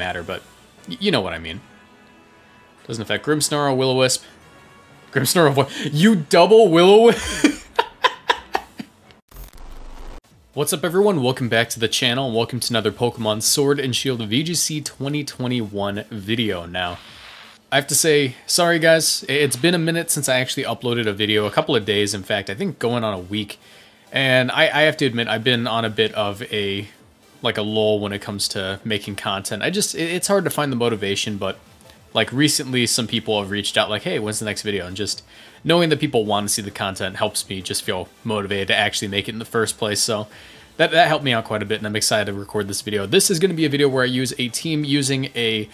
matter, but you know what I mean. Doesn't affect Grimmsnarl, Will-O-Wisp. Grimmsnarl, what? You double Will-O-Wisp? What's up everyone, welcome back to the channel, and welcome to another Pokemon Sword and Shield VGC 2021 video. Now, I have to say, sorry guys, it's been a minute since I actually uploaded a video, a couple of days in fact, I think going on a week. And I, I have to admit, I've been on a bit of a, like a lull when it comes to making content. I just, it's hard to find the motivation, but like recently some people have reached out like, hey, when's the next video? And just knowing that people want to see the content helps me just feel motivated to actually make it in the first place. So that, that helped me out quite a bit and I'm excited to record this video. This is going to be a video where I use a team using a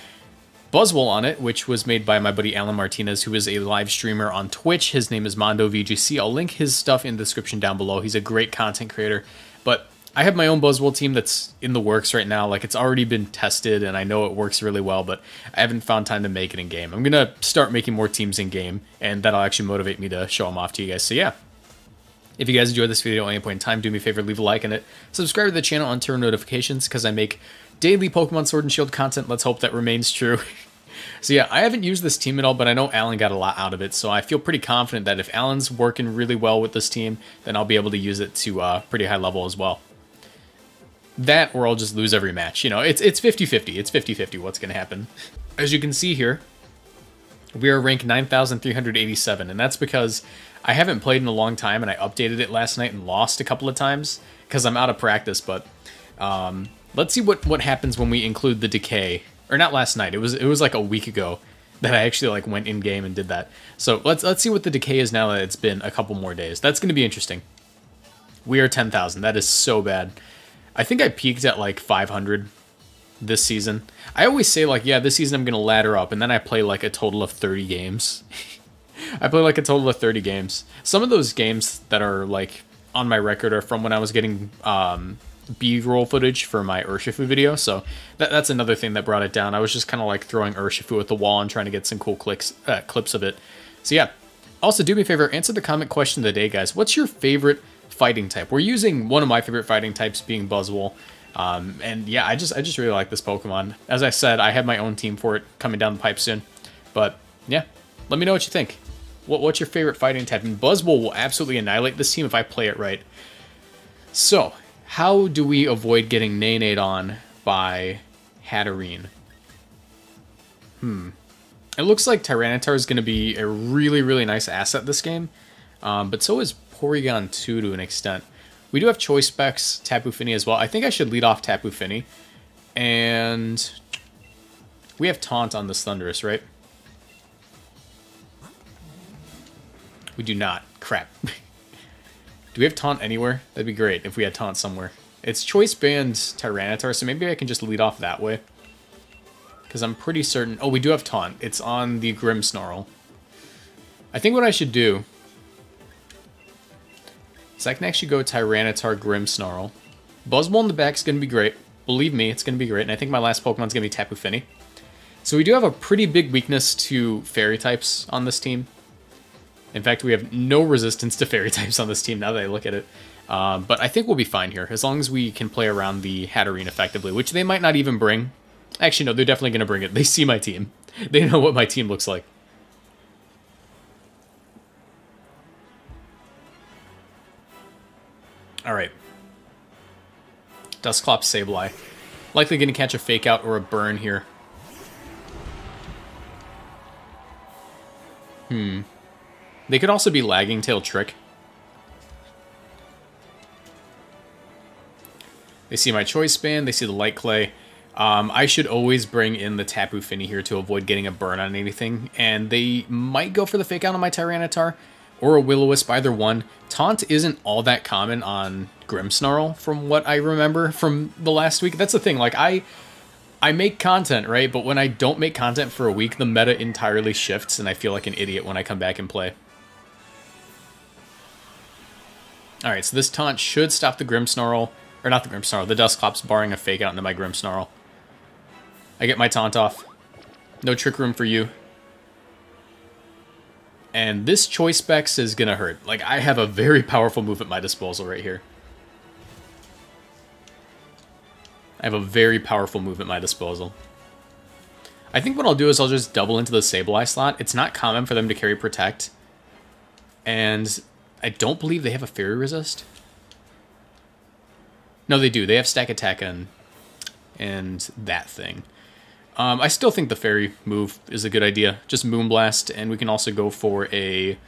Buzzwole on it, which was made by my buddy Alan Martinez, who is a live streamer on Twitch. His name is Mando VGC. I'll link his stuff in the description down below. He's a great content creator. But I have my own Buzzwole team that's in the works right now. Like it's already been tested and I know it works really well, but I haven't found time to make it in game. I'm gonna start making more teams in game, and that'll actually motivate me to show them off to you guys. So yeah. If you guys enjoyed this video at any point in time, do me a favor, leave a like on it. Subscribe to the channel and turn notifications because I make daily Pokemon Sword and Shield content. Let's hope that remains true. so yeah, I haven't used this team at all, but I know Alan got a lot out of it, so I feel pretty confident that if Alan's working really well with this team, then I'll be able to use it to a uh, pretty high level as well that or I'll just lose every match. You know, it's it's 50-50. It's 50-50 what's going to happen. As you can see here, we are ranked 9,387, and that's because I haven't played in a long time, and I updated it last night and lost a couple of times because I'm out of practice, but um, let's see what, what happens when we include the decay. Or not last night, it was it was like a week ago that I actually like went in game and did that. So let's let's see what the decay is now that it's been a couple more days. That's going to be interesting. We are 10,000. That is so bad. I think I peaked at like 500 this season. I always say like, yeah, this season I'm going to ladder up, and then I play like a total of 30 games. I play like a total of 30 games. Some of those games that are like on my record are from when I was getting um, B-roll footage for my Urshifu video, so that, that's another thing that brought it down. I was just kind of like throwing Urshifu at the wall and trying to get some cool clicks, uh, clips of it. So yeah. Also, do me a favor, answer the comment question of the day, guys. What's your favorite fighting type. We're using one of my favorite fighting types being Buzzwole. Um, and yeah, I just I just really like this Pokemon. As I said, I have my own team for it coming down the pipe soon. But yeah, let me know what you think. What, what's your favorite fighting type? And Buzzwole will absolutely annihilate this team if I play it right. So, how do we avoid getting Nade on by Hatterene? Hmm. It looks like Tyranitar is going to be a really, really nice asset this game. Um, but so is Porygon 2 to an extent. We do have Choice Specs, Tapu Fini as well. I think I should lead off Tapu Fini. And we have Taunt on this Thundurus, right? We do not. Crap. do we have Taunt anywhere? That'd be great if we had Taunt somewhere. It's Choice Band Tyranitar, so maybe I can just lead off that way. Because I'm pretty certain... Oh, we do have Taunt. It's on the Grimmsnarl. I think what I should do so I can actually go Tyranitar Grimmsnarl. Buzzwole in the back is going to be great. Believe me, it's going to be great. And I think my last Pokemon is going to be Tapu Fini. So we do have a pretty big weakness to Fairy types on this team. In fact, we have no resistance to Fairy types on this team now that I look at it. Um, but I think we'll be fine here, as long as we can play around the Hatterene effectively, which they might not even bring. Actually, no, they're definitely going to bring it. They see my team. They know what my team looks like. Alright. Dusclops Sableye. Likely going to catch a Fake Out or a Burn here. Hmm. They could also be Lagging Tail Trick. They see my Choice Band, they see the Light Clay. Um, I should always bring in the Tapu Fini here to avoid getting a burn on anything, and they might go for the Fake Out on my Tyranitar or a Will-O-Wisp, either one. Taunt isn't all that common on Grimmsnarl, from what I remember from the last week. That's the thing, like, I... I make content, right? But when I don't make content for a week, the meta entirely shifts, and I feel like an idiot when I come back and play. Alright, so this taunt should stop the Grimmsnarl, or not the Grimmsnarl, the Dusclops barring a fake out into my Grimmsnarl. I get my taunt off. No trick room for you. And this choice specs is going to hurt. Like, I have a very powerful move at my disposal right here. I have a very powerful move at my disposal. I think what I'll do is I'll just double into the Sableye slot. It's not common for them to carry Protect. And I don't believe they have a Fairy Resist. No, they do. They have Stakataka and, and that thing. Um, I still think the Fairy move is a good idea. Just Moonblast, and we can also go for a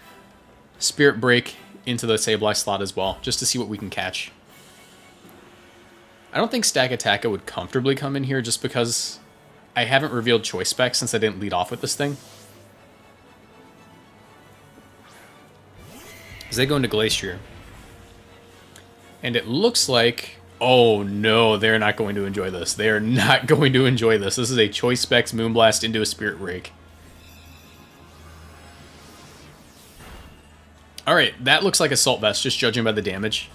Spirit Break into the Sableye slot as well, just to see what we can catch. I don't think Stakataka would comfortably come in here just because I haven't revealed choice spec since I didn't lead off with this thing. As they go into Glastrier. And it looks like... Oh no, they're not going to enjoy this. They are not going to enjoy this. This is a Choice Specs Moonblast into a Spirit Break. Alright, that looks like Assault Vest, just judging by the damage.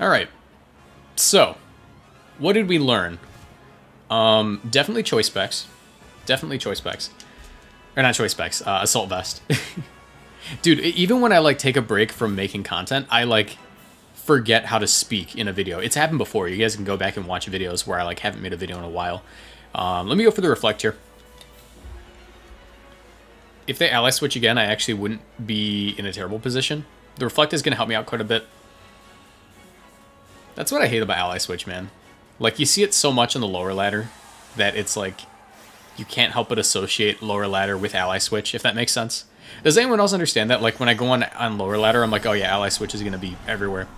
Alright. So, what did we learn? Um, definitely choice specs. Definitely choice specs. Or not choice specs, uh, assault vest. Dude, even when I like take a break from making content, I like forget how to speak in a video. It's happened before. You guys can go back and watch videos where I like haven't made a video in a while. Um, let me go for the reflect here. If they ally switch again, I actually wouldn't be in a terrible position. The reflect is going to help me out quite a bit. That's what I hate about ally switch, man. Like, you see it so much on the lower ladder that it's like you can't help but associate lower ladder with ally switch, if that makes sense. Does anyone else understand that? Like, when I go on, on lower ladder, I'm like, oh yeah, ally switch is going to be everywhere.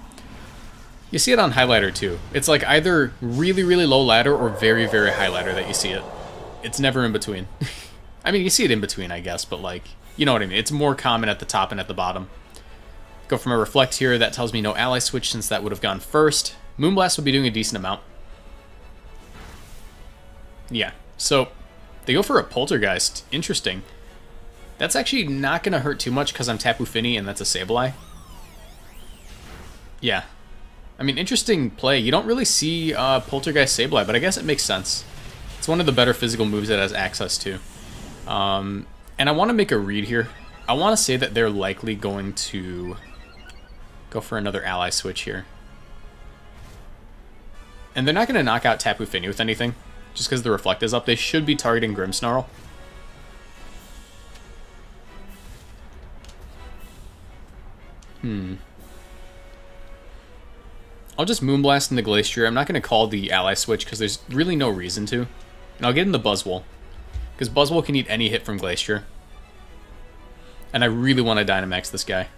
You see it on high ladder, too. It's like either really, really low ladder or very, very high ladder that you see it. It's never in between. I mean, you see it in between, I guess, but like, you know what I mean. It's more common at the top and at the bottom. Go from a reflect here. That tells me no ally switch since that would have gone first. Moonblast would be doing a decent amount. Yeah, so they go for a Poltergeist. Interesting. That's actually not going to hurt too much because I'm Tapu Fini and that's a Sableye. Yeah. I mean, interesting play. You don't really see uh, Poltergeist Sableye, but I guess it makes sense. It's one of the better physical moves it has access to. Um, and I want to make a read here. I want to say that they're likely going to go for another ally switch here. And they're not going to knock out Tapu Fini with anything. Just because the Reflect is up, they should be targeting Grimmsnarl. Hmm. I'll just Moonblast in the Glastrier. I'm not going to call the Ally Switch because there's really no reason to. And I'll get in the Buzzwole. Because Buzzwole can eat any hit from Glacier. And I really want to Dynamax this guy.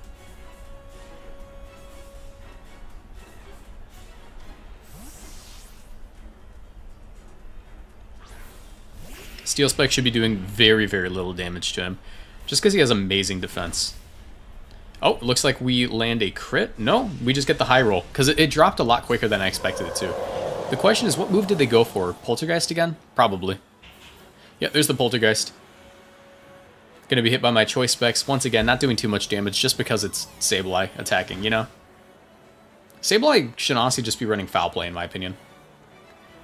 Steel Spike should be doing very, very little damage to him. Just because he has amazing defense. Oh, looks like we land a crit. No, we just get the high roll. Because it, it, dropped a lot quicker than I expected it to. The question is, what move did they go for? Poltergeist again? Probably. Yeah, there's the Poltergeist. Gonna be hit by my choice specs. Once again, not doing too much damage just because it's Sableye attacking, you know? Sableye should honestly just be running Foul Play, in my opinion.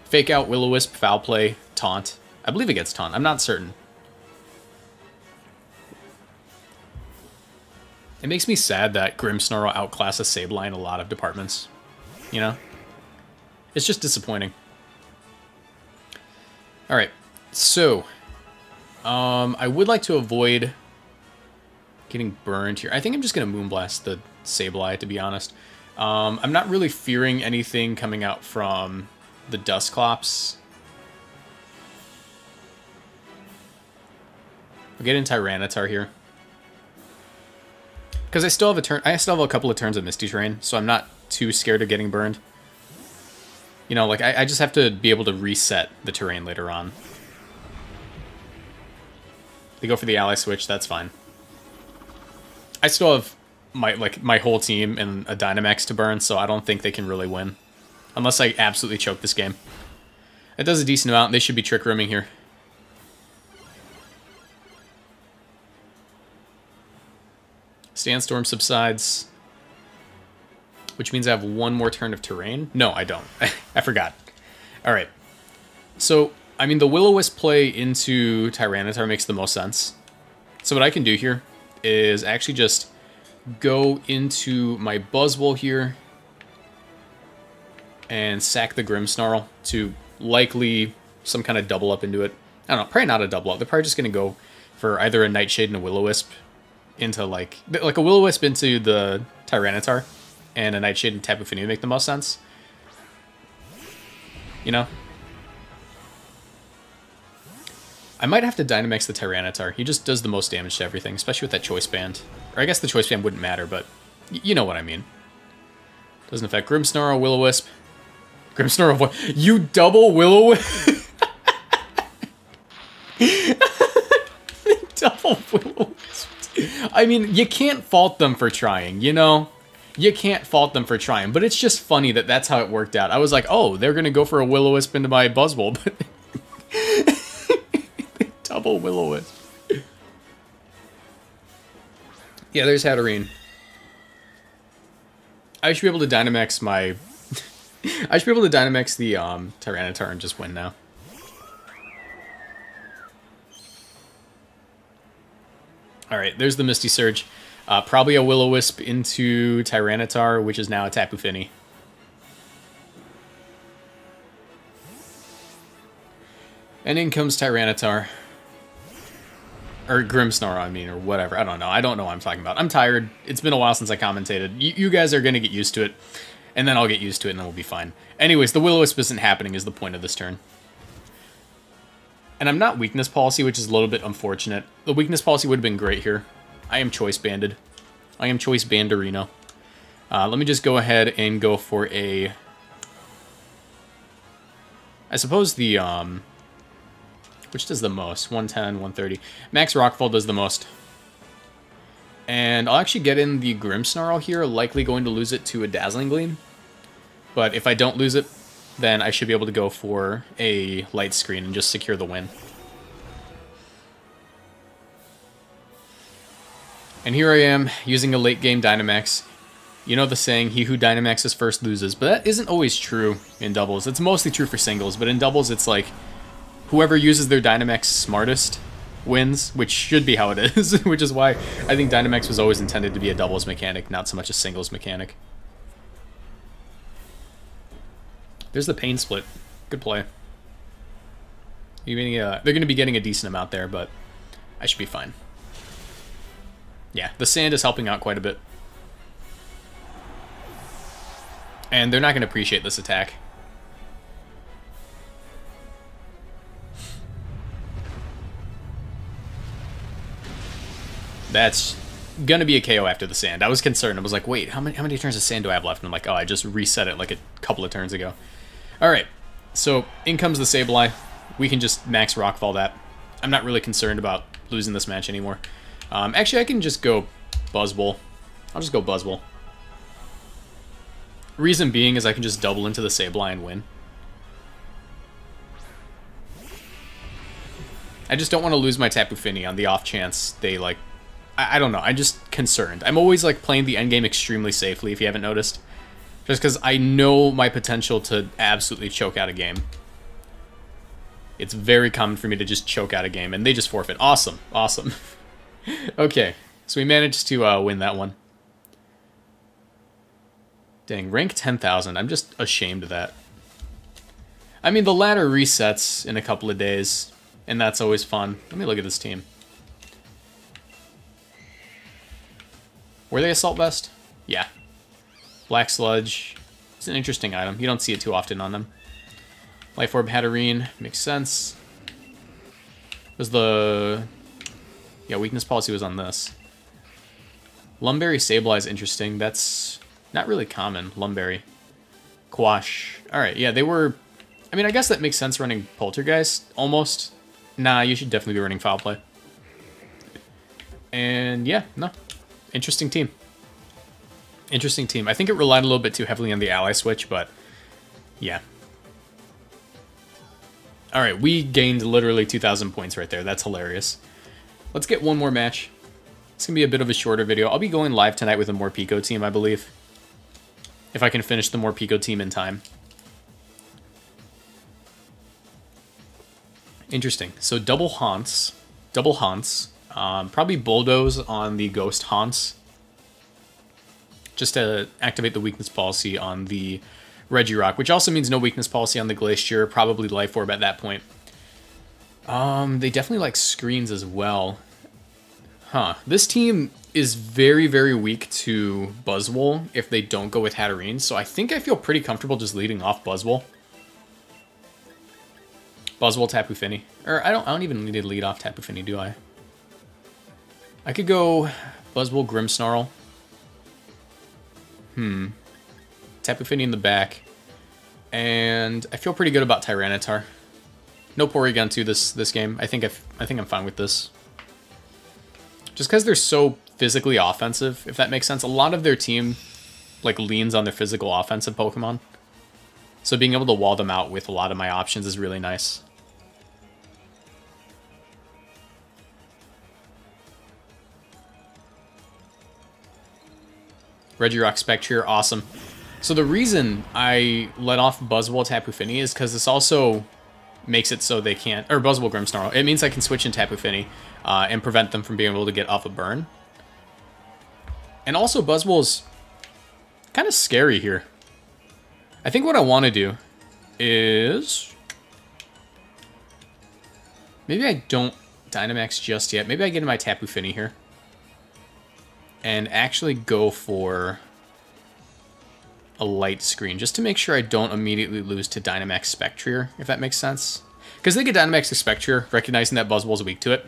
Fake out, Will-O-Wisp, Foul Play, Taunt. I believe it gets taunt. I'm not certain. It makes me sad that Grimmsnarl outclasses Sableye in a lot of departments. You know? It's just disappointing. Alright, so... Um, I would like to avoid getting burned here. I think I'm just going to Moonblast the Sableye, to be honest. Um, I'm not really fearing anything coming out from the Dusclops. We'll get in Tyranitar here. Because I still have a turn. I still have a couple of turns of Misty Terrain, so I'm not too scared of getting burned. You know, like, I, I just have to be able to reset the terrain later on. They go for the ally switch, that's fine. I still have my like my whole team and a Dynamax to burn, so I don't think they can really win. Unless I absolutely choke this game. It does a decent amount. They should be Trick Rooming here. Sandstorm subsides. Which means I have one more turn of terrain? No, I don't. I forgot. Alright. So, I mean, the Will-O-Wisp play into Tyranitar makes the most sense. So what I can do here is actually just go into my Buzzwole here and sack the Grimmsnarl to likely some kind of double up into it. I don't know, probably not a double up. They're probably just going to go for either a Nightshade and a Will-O-Wisp into like like a Will-O-Wisp into the Tyranitar and a Nightshade and Tapu Fini make the most sense. You know? I might have to Dynamax the Tyranitar. He just does the most damage to everything, especially with that Choice Band. Or I guess the Choice Band wouldn't matter, but you know what I mean. Doesn't affect Grimmsnarl, Will-O-Wisp. Grimmsnarl, what? You double Will-O-Wisp? double Will-O-Wisp. I mean, you can't fault them for trying, you know? You can't fault them for trying, but it's just funny that that's how it worked out. I was like, oh, they're going to go for a Will-O-Wisp into my Buzzwole, but... double Will-O-Wisp. Yeah, there's Hatterene. I should be able to Dynamax my... I should be able to Dynamax the um, Tyranitar and just win now. Alright, there's the Misty Surge. Uh, probably a Will-O-Wisp into Tyranitar, which is now a Tapu Fini. And in comes Tyranitar. Or Grimmsnarl, I mean, or whatever. I don't know. I don't know what I'm talking about. I'm tired. It's been a while since I commentated. Y you guys are going to get used to it. And then I'll get used to it and then we'll be fine. Anyways, the Will-O-Wisp isn't happening is the point of this turn. And I'm not weakness policy, which is a little bit unfortunate. The weakness policy would have been great here. I am choice banded. I am choice banderino. Uh, let me just go ahead and go for a... I suppose the, um... Which does the most? 110, 130. Max Rockfall does the most. And I'll actually get in the Grimmsnarl here, likely going to lose it to a Dazzling Gleam. But if I don't lose it, then I should be able to go for a Light Screen and just secure the win. And here I am, using a late game Dynamax. You know the saying, he who Dynamaxes first loses, but that isn't always true in doubles. It's mostly true for singles, but in doubles it's like, whoever uses their Dynamax smartest wins, which should be how it is, which is why I think Dynamax was always intended to be a doubles mechanic, not so much a singles mechanic. There's the pain split. Good play. Even, uh, they're going to be getting a decent amount there, but I should be fine. Yeah, the sand is helping out quite a bit. And they're not going to appreciate this attack. That's gonna be a KO after the sand. I was concerned. I was like, wait, how many how many turns of sand do I have left? And I'm like, oh, I just reset it like a couple of turns ago. All right, so in comes the Sableye. We can just max Rockfall that. I'm not really concerned about losing this match anymore. Um, actually, I can just go Buzzwole. I'll just go Buzzwole. Reason being is I can just double into the Sableye and win. I just don't want to lose my Tapu Fini on the off chance they, like, I, I don't know. I'm just concerned. I'm always like playing the endgame extremely safely, if you haven't noticed. Just because I know my potential to absolutely choke out a game. It's very common for me to just choke out a game, and they just forfeit. Awesome. Awesome. okay, so we managed to uh, win that one. Dang, rank 10,000. I'm just ashamed of that. I mean, the ladder resets in a couple of days, and that's always fun. Let me look at this team. Were they Assault Vest? Yeah. Black Sludge. It's an interesting item. You don't see it too often on them. Life Orb Hatterene. Makes sense. Was the... Yeah, weakness policy was on this. Lum Berry Sableye is interesting. That's not really common. Lum Berry. Quash. Alright, yeah, they were... I mean, I guess that makes sense running Poltergeist, almost. Nah, you should definitely be running Foul Play. And yeah, no, interesting team. Interesting team. I think it relied a little bit too heavily on the ally switch, but yeah. All right, we gained literally 2,000 points right there. That's hilarious. Let's get one more match. It's going to be a bit of a shorter video. I'll be going live tonight with a Morpeko team, I believe. If I can finish the Morpeko team in time. Interesting. So double haunts. Double haunts. Um, probably Bulldoze on the Ghost Haunts. Just to activate the weakness policy on the Regirock, which also means no weakness policy on the Glacier, probably Life Orb at that point. Um, they definitely like screens as well. Huh. This team is very, very weak to Buzzwole if they don't go with Hatterene, so I think I feel pretty comfortable just leading off Buzzwole. Buzzwole, Tapu Fini. Or I don't I don't even need to lead off Tapu Fini, do I? I could go Buzzwole, Grimmsnarl. Hmm. Tapu Fini in the back. And I feel pretty good about Tyranitar. No Porygon 2 this this game. I think i I think I'm fine with this. Just because they're so physically offensive, if that makes sense. A lot of their team like leans on their physical offensive Pokemon. So being able to wall them out with a lot of my options is really nice. Regirock Spectrier, awesome. So the reason I let off Buzzwole Tapu Fini is because this also makes it so they can't, or Buzzwole Grimmsnarl, it means I can switch in Tapu Fini uh, and prevent them from being able to get off a burn. And also Buzzwole's kind of scary here. I think what I want to do is... Maybe I don't Dynamax just yet. Maybe I get in my Tapu Fini here. And actually go for a light screen, just to make sure I don't immediately lose to Dynamax Spectrier, if that makes sense. Because they get Dynamax to Spectrier, recognizing that Buzzwole's weak to it.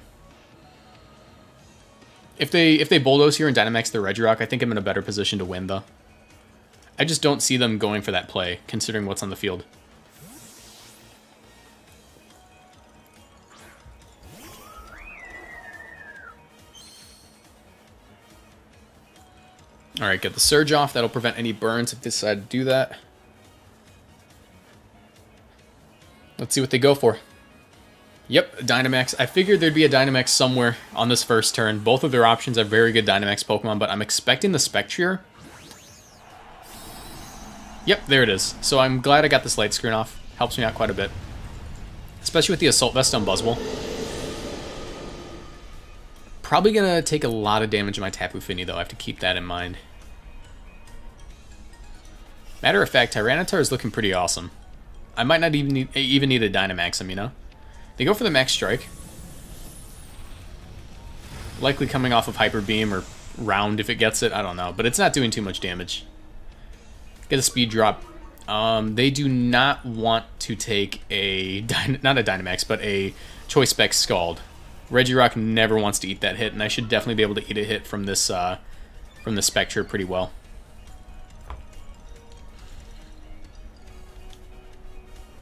If they if they bulldoze here and Dynamax their Regirock, I think I'm in a better position to win, though. I just don't see them going for that play, considering what's on the field. Alright, get the Surge off. That'll prevent any burns if they decide to do that. Let's see what they go for. Yep, Dynamax. I figured there'd be a Dynamax somewhere on this first turn. Both of their options are very good Dynamax Pokemon, but I'm expecting the Spectrier. Yep, there it is. So I'm glad I got this light screen off. Helps me out quite a bit. Especially with the Assault Vest on Buzzwole. Probably going to take a lot of damage in my Tapu Fini, though. I have to keep that in mind. Matter of fact, Tyranitar is looking pretty awesome. I might not even need, even need a Dynamax him, you know? They go for the Max Strike. Likely coming off of Hyper Beam or Round if it gets it, I don't know. But it's not doing too much damage. Get a Speed Drop. Um, they do not want to take a, not a Dynamax, but a Choice Spec Scald. Regirock never wants to eat that hit, and I should definitely be able to eat a hit from this, uh, from the Spectre pretty well.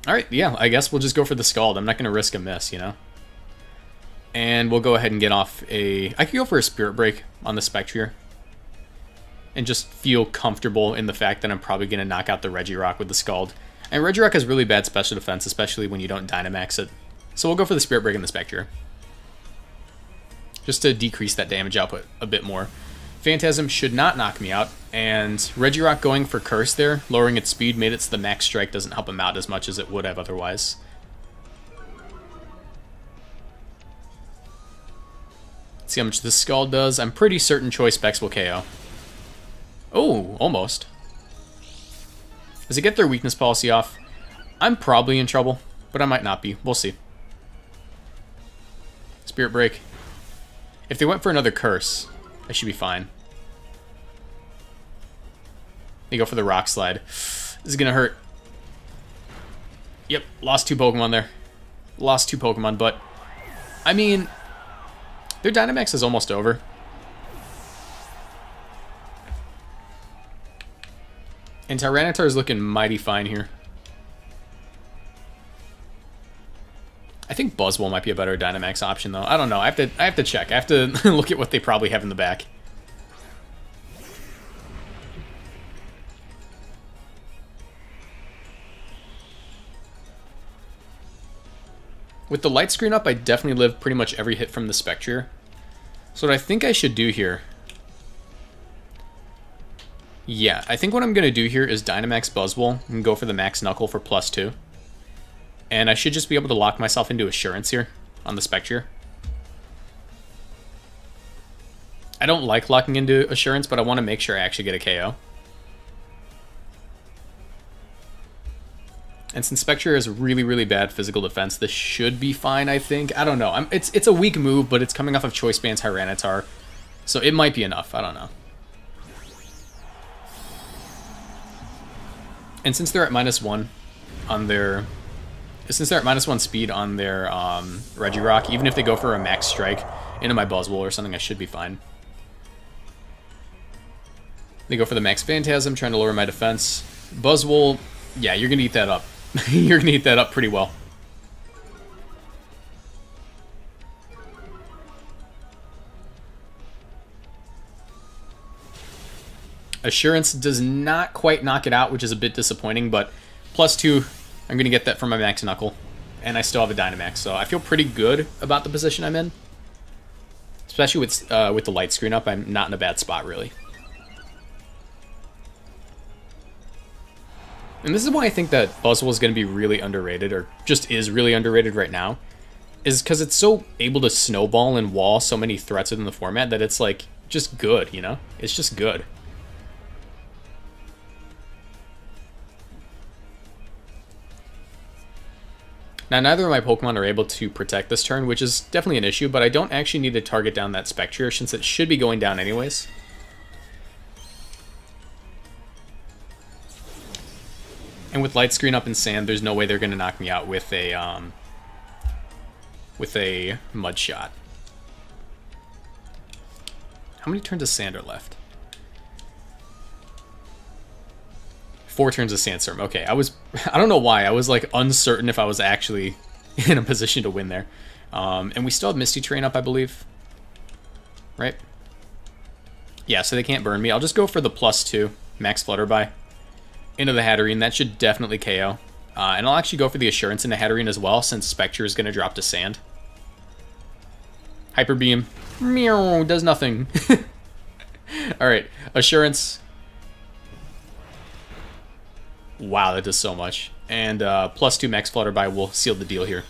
Alright, yeah, I guess we'll just go for the Scald. I'm not going to risk a miss, you know? And we'll go ahead and get off a... I could go for a Spirit Break on the Spectre And just feel comfortable in the fact that I'm probably going to knock out the Regirock with the Scald. And Regirock has really bad special defense, especially when you don't Dynamax it. So we'll go for the Spirit Break and the Spectrier. Just to decrease that damage output a bit more. Phantasm should not knock me out, and Regirock going for Curse there, lowering its speed, made it so the max strike doesn't help him out as much as it would have otherwise. Let's see how much this Scald does. I'm pretty certain Choice Specs will KO. Oh, almost. Does it get their weakness policy off? I'm probably in trouble, but I might not be. We'll see. Spirit Break. If they went for another Curse, I should be fine. They go for the Rock Slide. This is to hurt. Yep, lost two Pokemon there. Lost two Pokemon, but... I mean... Their Dynamax is almost over. And Tyranitar is looking mighty fine here. Think Buzzwole might be a better Dynamax option, though. I don't know. I have to. I have to check. I have to look at what they probably have in the back. With the light screen up, I definitely live pretty much every hit from the Spectre. So what I think I should do here... Yeah, I think what I'm going to do here is Dynamax Buzzwole and go for the Max Knuckle for plus two. And I should just be able to lock myself into Assurance here on the Spectre. I don't like locking into Assurance, but I want to make sure I actually get a KO. And since Spectre has really, really bad physical defense, this should be fine, I think. I don't know. I'm, it's it's a weak move, but it's coming off of Choice Band's Tyranitar. So it might be enough. I don't know. And since they're at minus one on their... Since they're at minus one speed on their um, Regirock, even if they go for a max strike into my Buzzwole or something, I should be fine. They go for the max Phantasm, trying to lower my defense. Buzzwole, yeah, you're going to eat that up. you're going to eat that up pretty well. Assurance does not quite knock it out, which is a bit disappointing, but plus two, I'm going to get that from my Max Knuckle. And I still have a Dynamax, so I feel pretty good about the position I'm in. Especially with, uh, with the light screen up, I'm not in a bad spot, really. And this is why I think that Buzzwole is going to be really underrated, or just is really underrated right now, is because it's so able to snowball and wall so many threats within the format that it's like just good, you know? It's just good. Now, neither of my Pokemon are able to protect this turn, which is definitely an issue, but I don't actually need to target down that Spectre since it should be going down anyways. And with Light Screen up in Sand, there's no way they're going to knock me out with a, um, with a Mud Shot. How many turns of Sand are left? Four turns of Sandstorm. Okay, I was... I don't know why. I was, like, uncertain if I was actually in a position to win there. Um, and we still have Misty Terrain up, I believe. Right? Yeah, so they can't burn me. I'll just go for the plus two. Max Flutterby. Into the Hatterene. That should definitely KO. Uh, and I'll actually go for the Assurance into Hatterene as well, since Spectre is going to drop to Sand. Hyper Beam. Meow. Does nothing. Alright. Assurance. Wow, that does so much. And uh, plus two Max Flutterby will seal the deal here.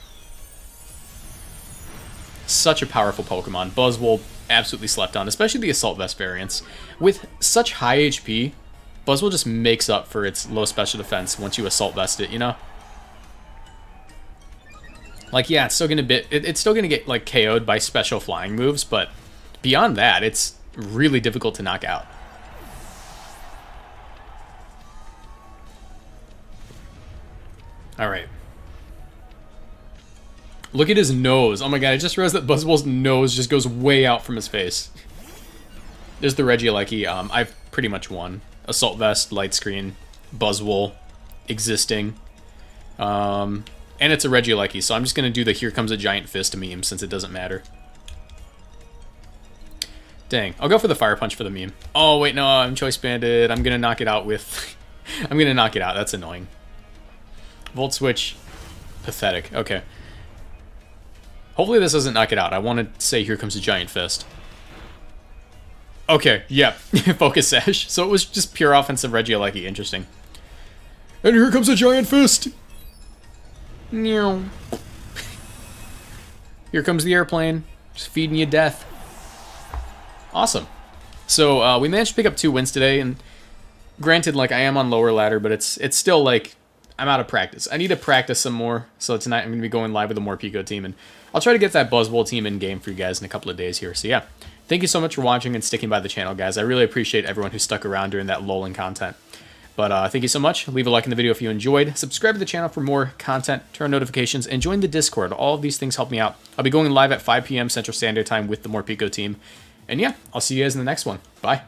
Such a powerful Pokemon. Buzzwole absolutely slept on, especially the Assault Vest variants. With such high HP, Buzzwole just makes up for its low special defense once you Assault Vest it, you know? Like, yeah, it's still gonna be, it, it's still gonna get like KO'd by special flying moves, but beyond that, it's really difficult to knock out. Alright. Look at his nose. Oh my god, I just realized that Buzzwole's nose just goes way out from his face. There's the Regieleki. Um, I've pretty much won. Assault Vest, Light Screen, Buzzwole, Existing. Um, and it's a Regieleki, so I'm just going to do the Here Comes a Giant Fist meme since it doesn't matter. Dang. I'll go for the Fire Punch for the meme. Oh, wait, no, I'm Choice Banded. I'm going to knock it out with... I'm going to knock it out. That's annoying. Volt Switch, pathetic. Okay. Hopefully this doesn't knock it out. I want to say here comes a giant fist. Okay, yeah. Focus Sash. So it was just pure offensive Regieleki. Interesting. And here comes a giant fist! Meow. Here comes the airplane. Just feeding you death. Awesome. So uh, we managed to pick up two wins today, and granted, like I am on lower ladder, but it's it's still like I'm out of practice. I need to practice some more. So tonight I'm going to be going live with a Pico team, and I'll try to get that Buzzwole team in game for you guys in a couple of days here. So yeah, thank you so much for watching and sticking by the channel, guys. I really appreciate everyone who stuck around during that lulling content. But uh, thank you so much. Leave a like in the video if you enjoyed. Subscribe to the channel for more content, turn notifications, and join the Discord. All of these things help me out. I'll be going live at 5 p.m. Central Standard Time with the Morpeko team. And yeah, I'll see you guys in the next one. Bye.